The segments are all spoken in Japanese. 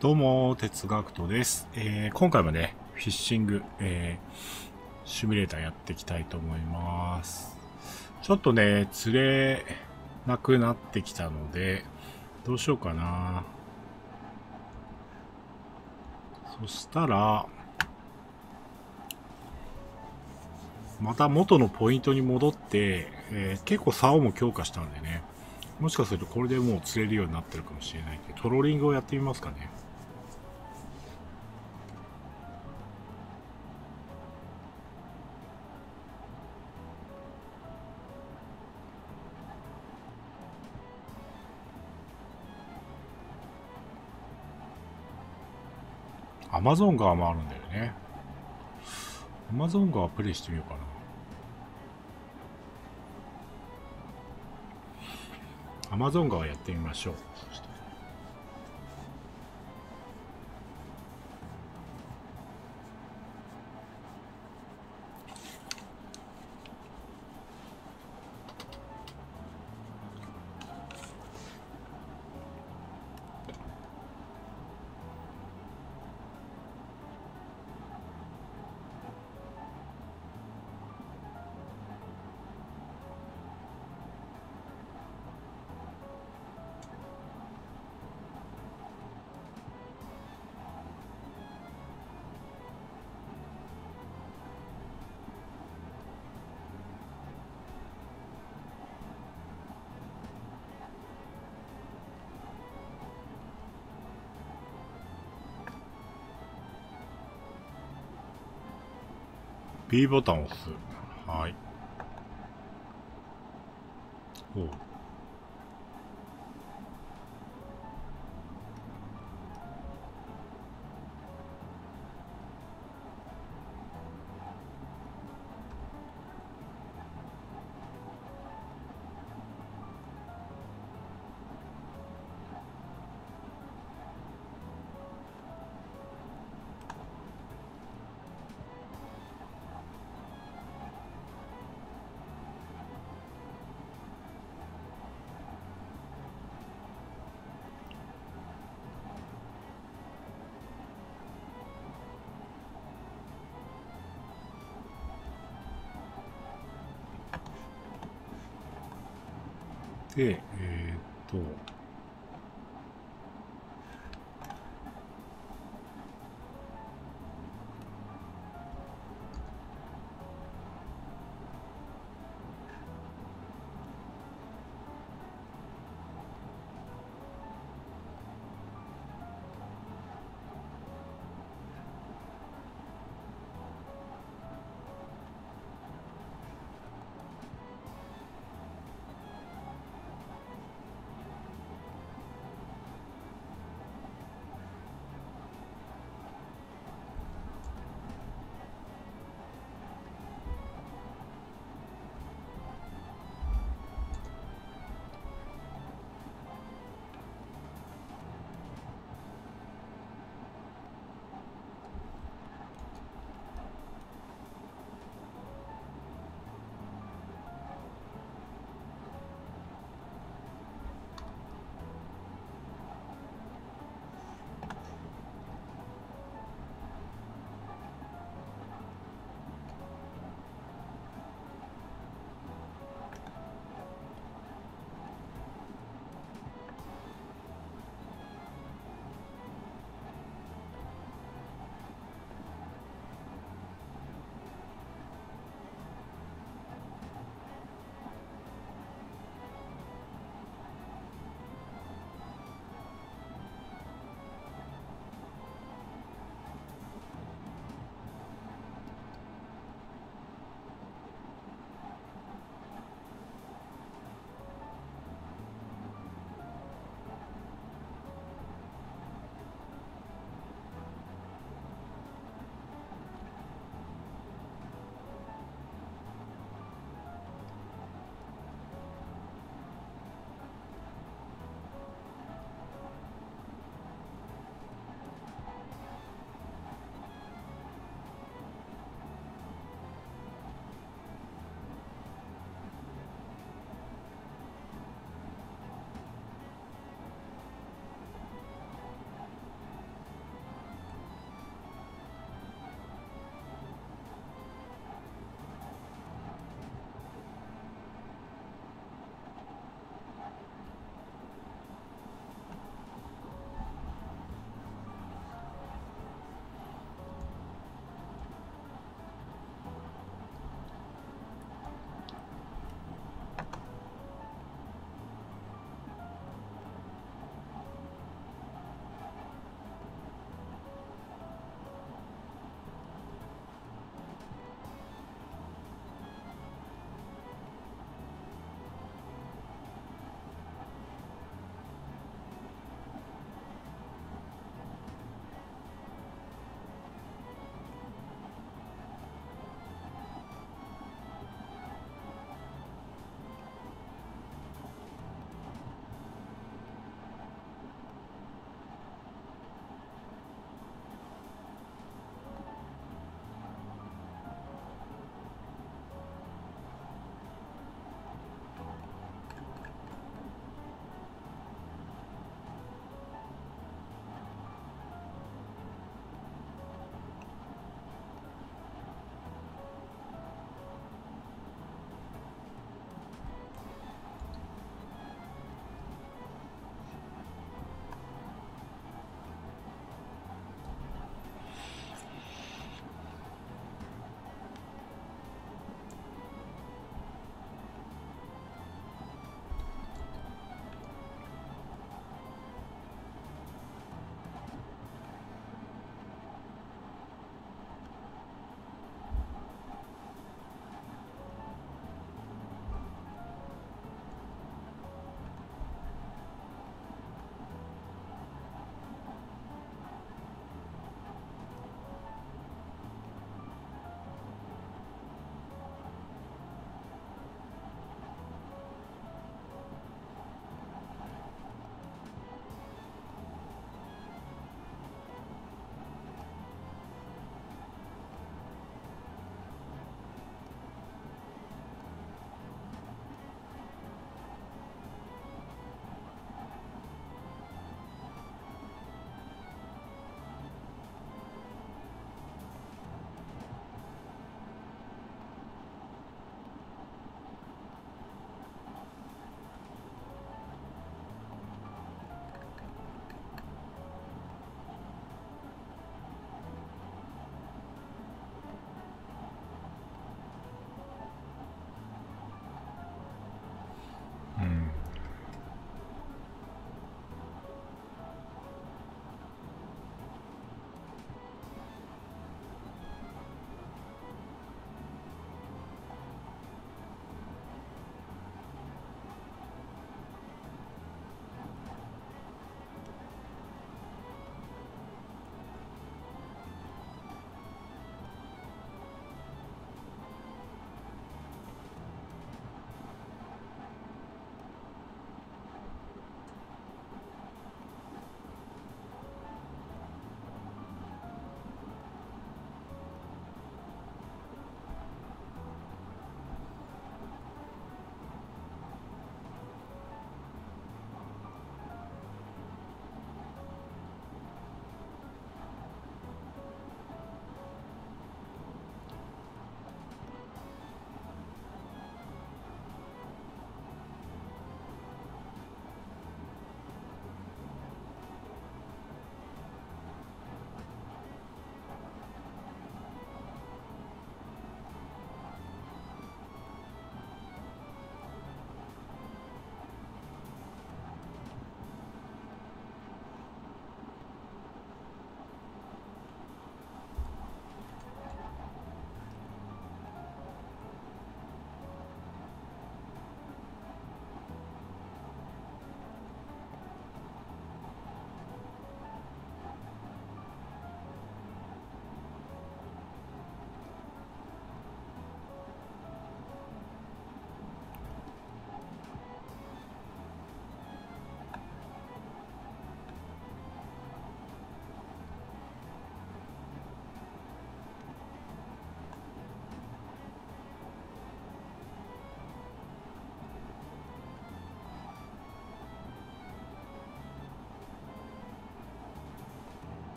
どうも、哲学徒です。えー今回もね、フィッシング、えーシミュレーターやっていきたいと思います。ちょっとね、釣れなくなってきたので、どうしようかな。そしたら、また元のポイントに戻って、えー結構竿も強化したんでね、もしかするとこれでもう釣れるようになってるかもしれないけど、トローリングをやってみますかね。マゾン川もあるんだよね。アマゾン川プレイしてみようかな。アマゾン川やってみましょう。B ボタンを押す。はい。おうで、えーっと、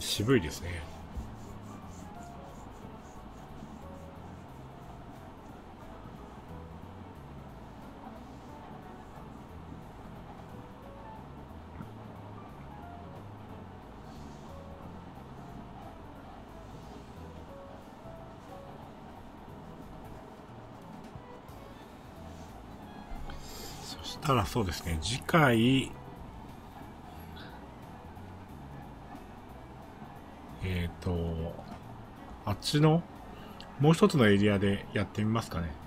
渋いですね。そしたらそうですね、次回、の、もう一つのエリアでやってみますかね。